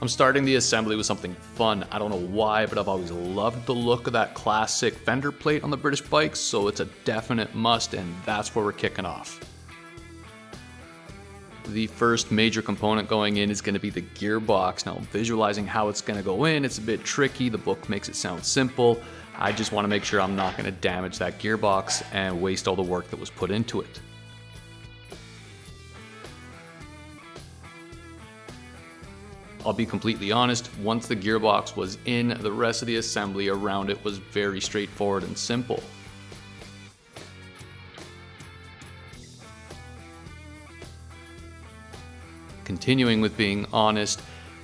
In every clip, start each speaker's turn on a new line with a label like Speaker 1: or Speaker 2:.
Speaker 1: I'm starting the assembly with something fun. I don't know why, but I've always loved the look of that classic fender plate on the British bikes, so it's a definite must, and that's where we're kicking off. The first major component going in is going to be the gearbox. Now, visualizing how it's going to go in, it's a bit tricky. The book makes it sound simple. I just want to make sure I'm not going to damage that gearbox and waste all the work that was put into it. I'll be completely honest, once the gearbox was in, the rest of the assembly around it was very straightforward and simple. Continuing with being honest,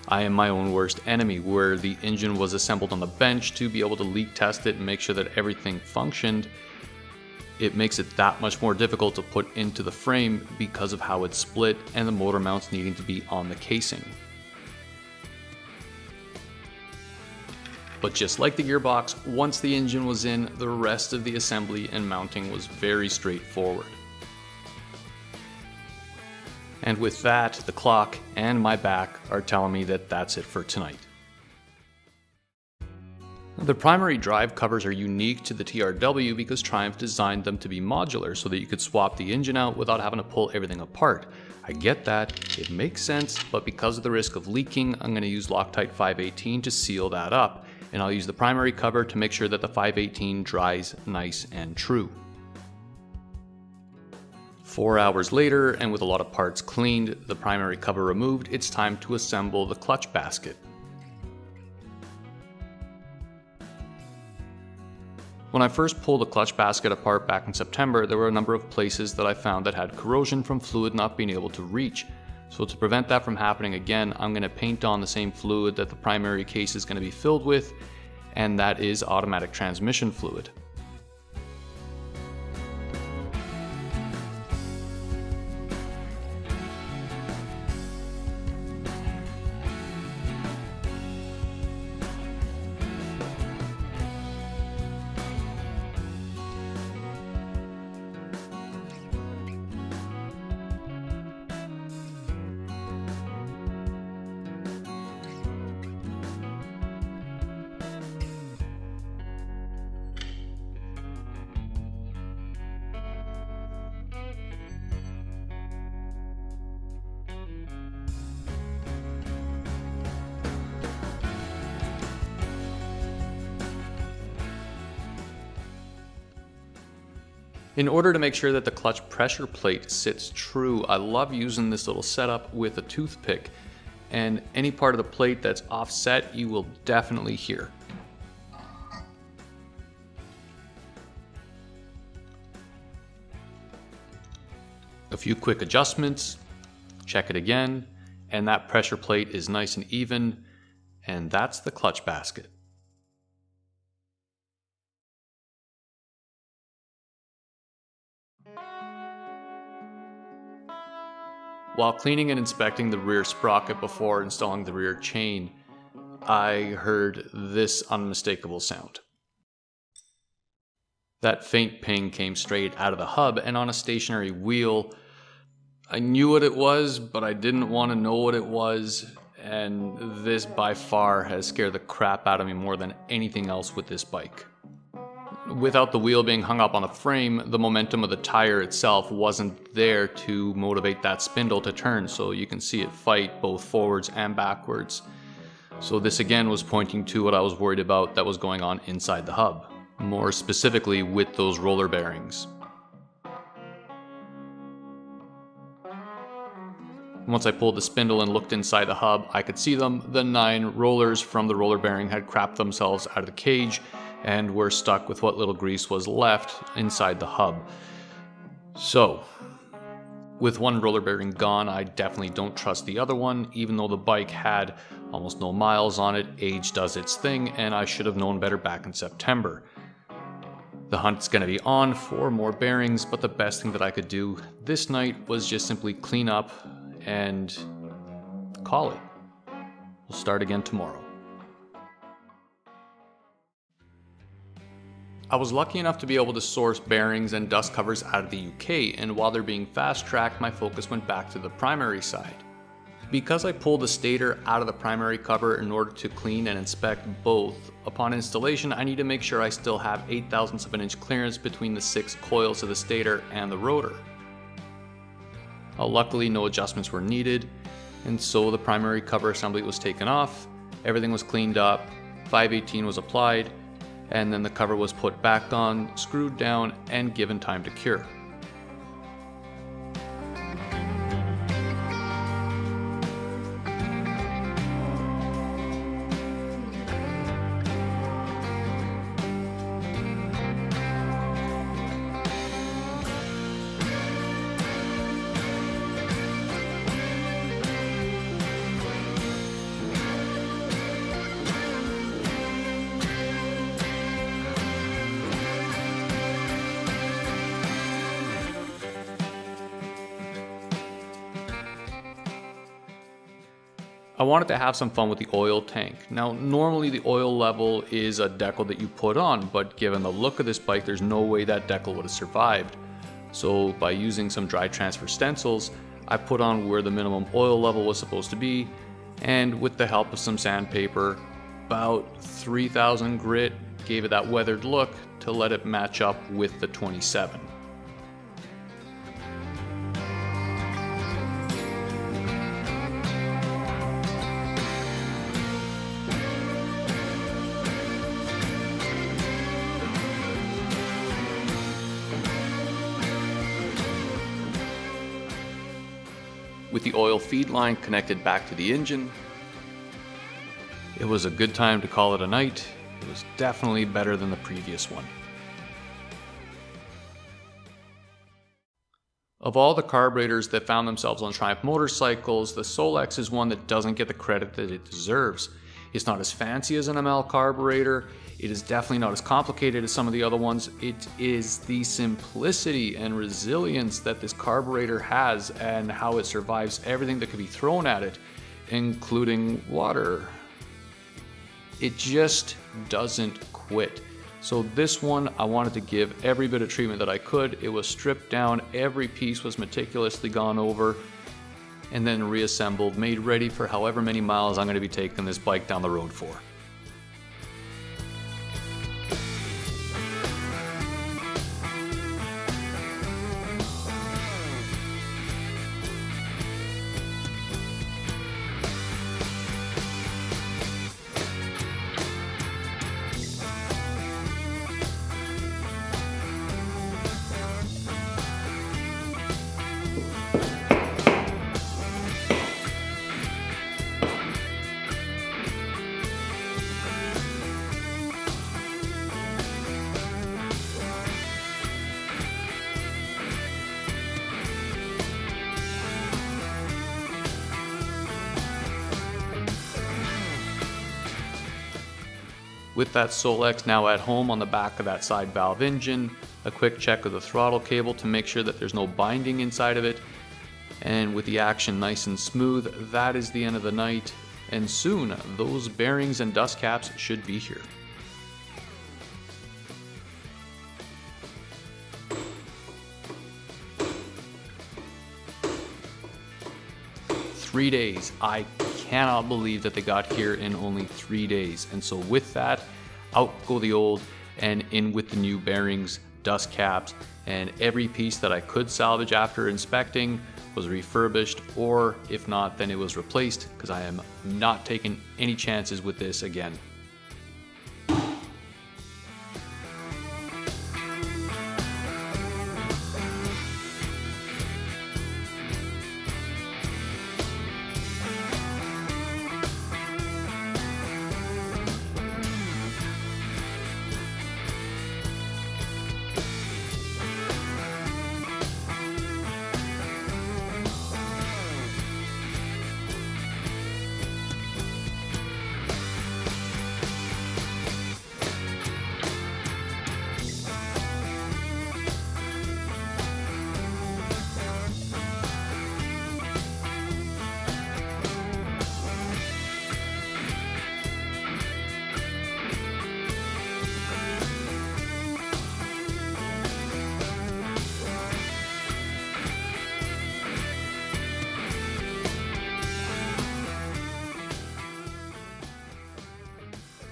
Speaker 1: I am my own worst enemy, where the engine was assembled on the bench to be able to leak test it and make sure that everything functioned. It makes it that much more difficult to put into the frame because of how it's split and the motor mounts needing to be on the casing. But just like the gearbox, once the engine was in, the rest of the assembly and mounting was very straightforward. And with that, the clock and my back are telling me that that's it for tonight. The primary drive covers are unique to the TRW because Triumph designed them to be modular so that you could swap the engine out without having to pull everything apart. I get that, it makes sense, but because of the risk of leaking, I'm going to use Loctite 518 to seal that up, and I'll use the primary cover to make sure that the 518 dries nice and true. Four hours later, and with a lot of parts cleaned, the primary cover removed, it's time to assemble the clutch basket. When I first pulled the clutch basket apart back in September, there were a number of places that I found that had corrosion from fluid not being able to reach. So to prevent that from happening again, I'm going to paint on the same fluid that the primary case is going to be filled with, and that is automatic transmission fluid. In order to make sure that the clutch pressure plate sits true, I love using this little setup with a toothpick. And any part of the plate that's offset, you will definitely hear. A few quick adjustments, check it again, and that pressure plate is nice and even, and that's the clutch basket. While cleaning and inspecting the rear sprocket before installing the rear chain, I heard this unmistakable sound. That faint ping came straight out of the hub and on a stationary wheel. I knew what it was, but I didn't want to know what it was, and this by far has scared the crap out of me more than anything else with this bike. Without the wheel being hung up on a frame, the momentum of the tire itself wasn't there to motivate that spindle to turn, so you can see it fight both forwards and backwards. So this again was pointing to what I was worried about that was going on inside the hub, more specifically with those roller bearings. Once I pulled the spindle and looked inside the hub, I could see them. The nine rollers from the roller bearing had crapped themselves out of the cage and we're stuck with what little grease was left inside the hub. So, with one roller bearing gone, I definitely don't trust the other one, even though the bike had almost no miles on it. Age does its thing, and I should have known better back in September. The hunt's gonna be on for more bearings, but the best thing that I could do this night was just simply clean up and call it. We'll start again tomorrow. I was lucky enough to be able to source bearings and dust covers out of the UK, and while they're being fast tracked, my focus went back to the primary side. Because I pulled the stator out of the primary cover in order to clean and inspect both, upon installation I need to make sure I still have 8 thousandths of an inch clearance between the six coils of the stator and the rotor. Uh, luckily no adjustments were needed, and so the primary cover assembly was taken off, everything was cleaned up, 518 was applied, and then the cover was put back on, screwed down, and given time to cure. I wanted to have some fun with the oil tank. Now, normally the oil level is a decal that you put on, but given the look of this bike, there's no way that decal would have survived. So by using some dry transfer stencils, I put on where the minimum oil level was supposed to be, and with the help of some sandpaper, about 3000 grit gave it that weathered look to let it match up with the 27. With the oil feed line connected back to the engine. It was a good time to call it a night. It was definitely better than the previous one. Of all the carburetors that found themselves on Triumph motorcycles, the Solex is one that doesn't get the credit that it deserves. It's not as fancy as an Amal carburetor, it is definitely not as complicated as some of the other ones. It is the simplicity and resilience that this carburetor has and how it survives everything that could be thrown at it, including water. It just doesn't quit. So this one, I wanted to give every bit of treatment that I could. It was stripped down, every piece was meticulously gone over, and then reassembled, made ready for however many miles I'm gonna be taking this bike down the road for. With that Solex now at home on the back of that side valve engine, a quick check of the throttle cable to make sure that there's no binding inside of it, and with the action nice and smooth, that is the end of the night, and soon those bearings and dust caps should be here. Three days. I cannot believe that they got here in only three days. And so with that, out go the old and in with the new bearings, dust caps, and every piece that I could salvage after inspecting was refurbished or if not then it was replaced because I am not taking any chances with this again.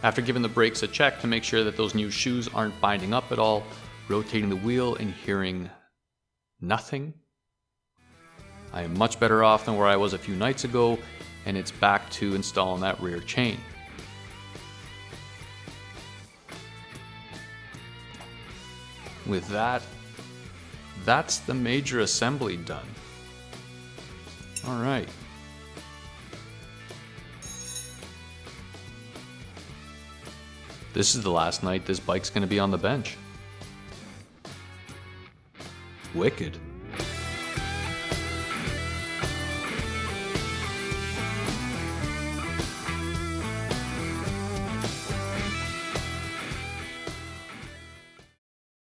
Speaker 1: After giving the brakes a check to make sure that those new shoes aren't binding up at all, rotating the wheel and hearing nothing, I am much better off than where I was a few nights ago, and it's back to installing that rear chain. With that, that's the major assembly done. Alright. This is the last night this bike's gonna be on the bench. Wicked.